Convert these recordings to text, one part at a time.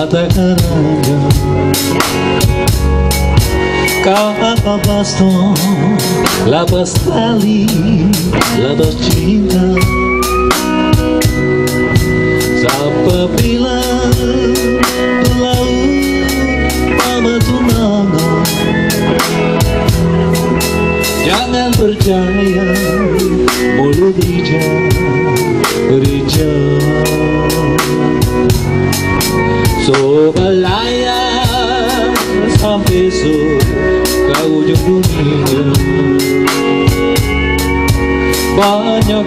katakan aja Kau lepas dong Lepas tali Lepas cinta. Apabila Berlaut Mama tunangan Jangan percaya Mulut hijau Banyak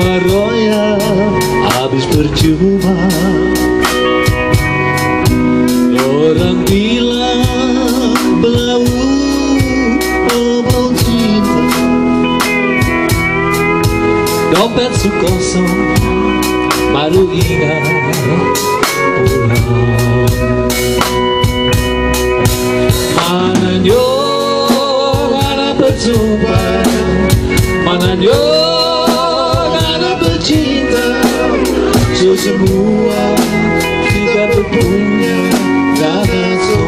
Baroya Habis percuma. Orang bilang Belaut Obol cinta. Dompet su kosong Baru ingat pulang Mana nyo Mana berjumpa Mana nyo Mana bercinta. So semua Kita berpunya Karena so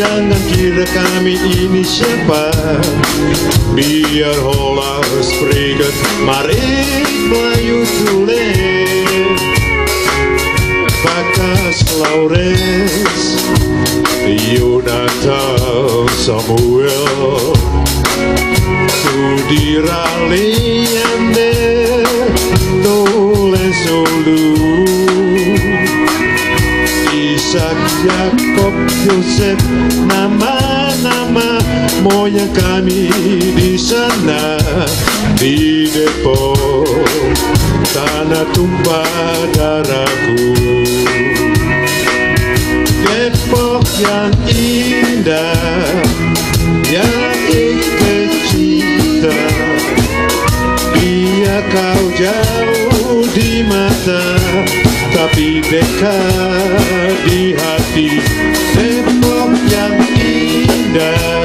Jangan kira kami ini siapa. Biar holas spreekt Maar ik tulen Bakas Laurens Jonathan Samuel. Tudira Solu Isaac Jacob Yosef moyang kami di sana di Depok tanah tumpah darahku Depok yang indah yang ikut cinta biar kau jauh di mata tapi dekat di hati Depok yang indah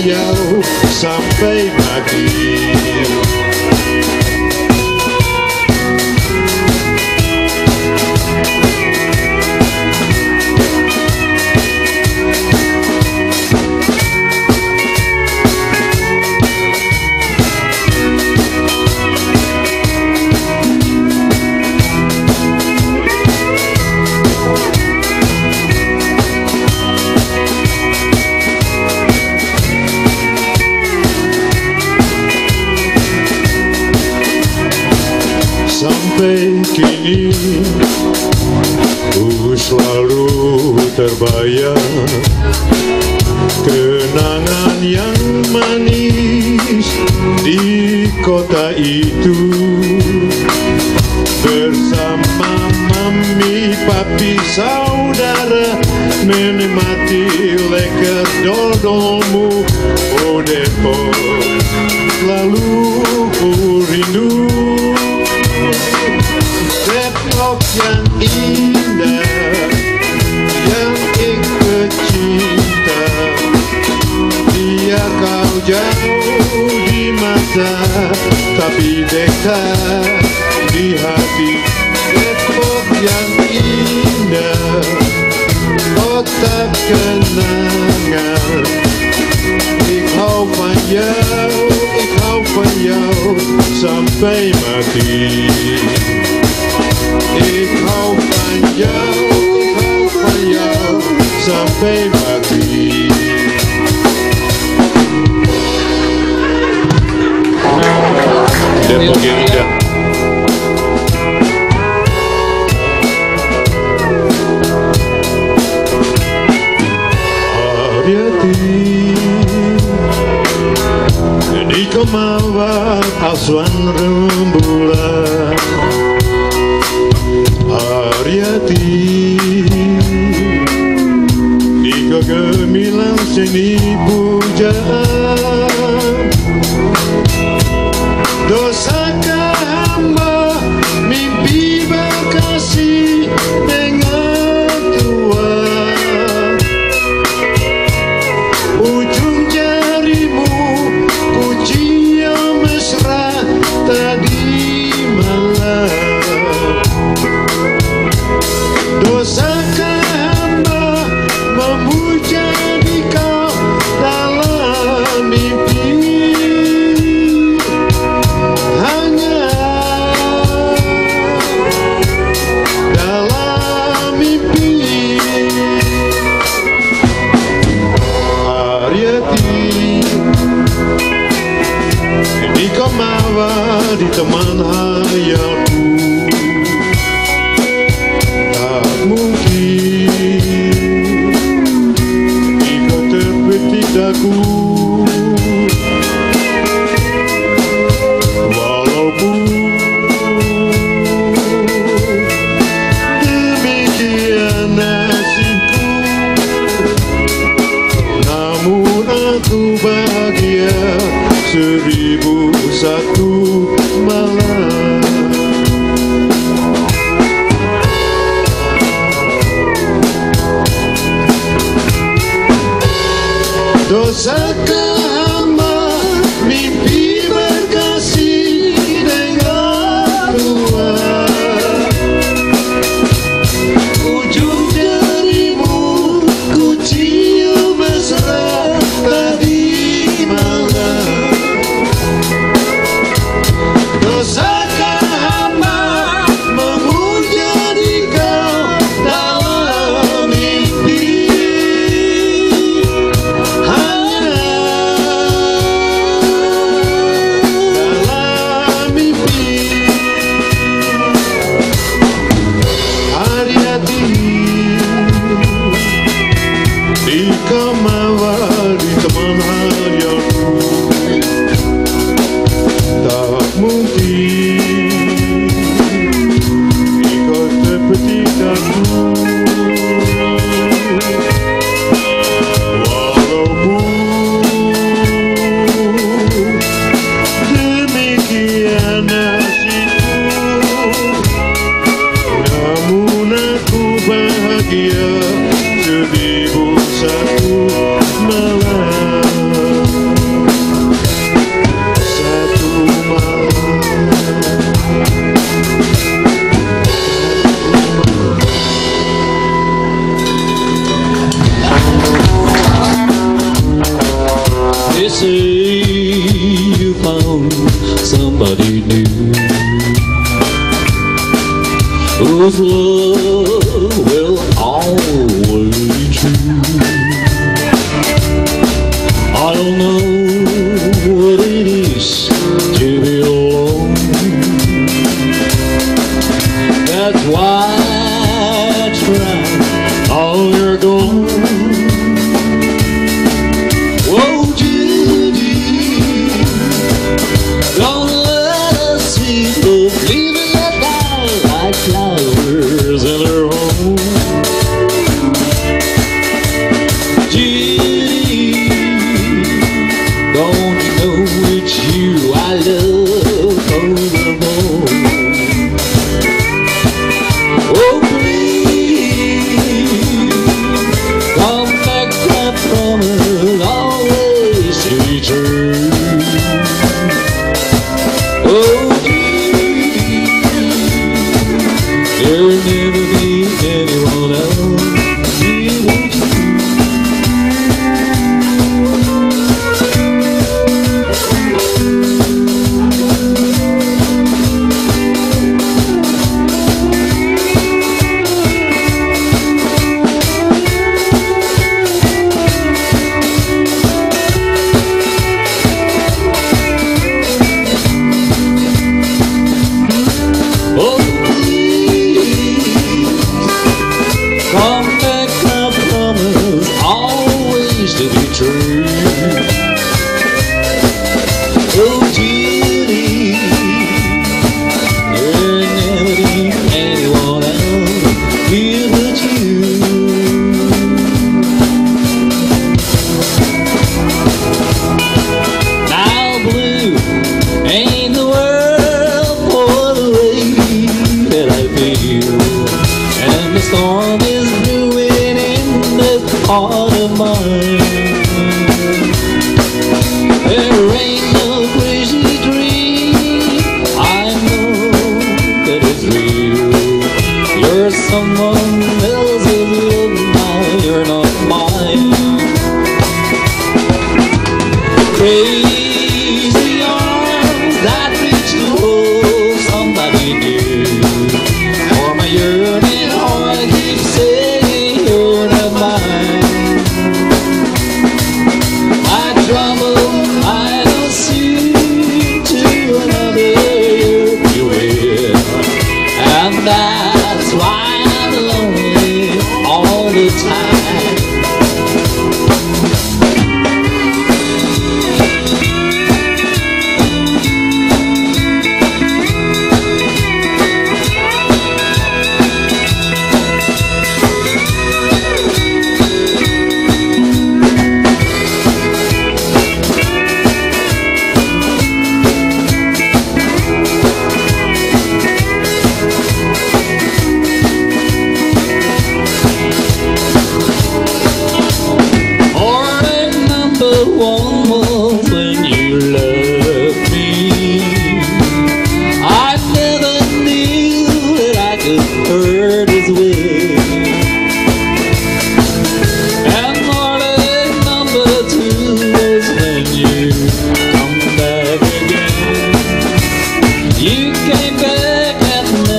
yo, sam pej magii. sampai kini Ku selalu terbayang Kenangan yang manis di kota itu. Bersama mami, papi, saudara Menikmati leker dodomu. Oh Depok Lalu mi dejar Vyhadí nepomňam iné Od tak kenangan Ik hou van jou, ik hou van jou. Sampai mati Ik hou van jou, ik hou van jou Sampai Dip again, dip. lagoa. Yo sé I'll know. Hey.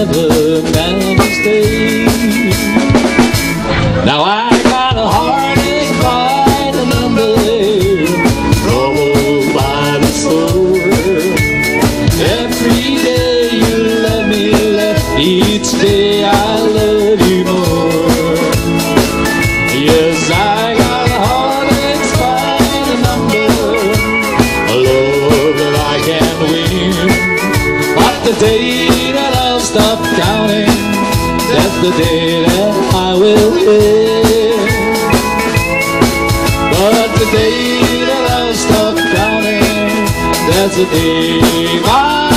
Never meant to stay. Now I got a heartache by the number, troubled by the soul. Every day you let me left, each day I love you more. Yes, I got a heartache by the number, a love that I can't win. But the day stop counting, that's the day that I will win. But the day that I'll stop counting, that's the day my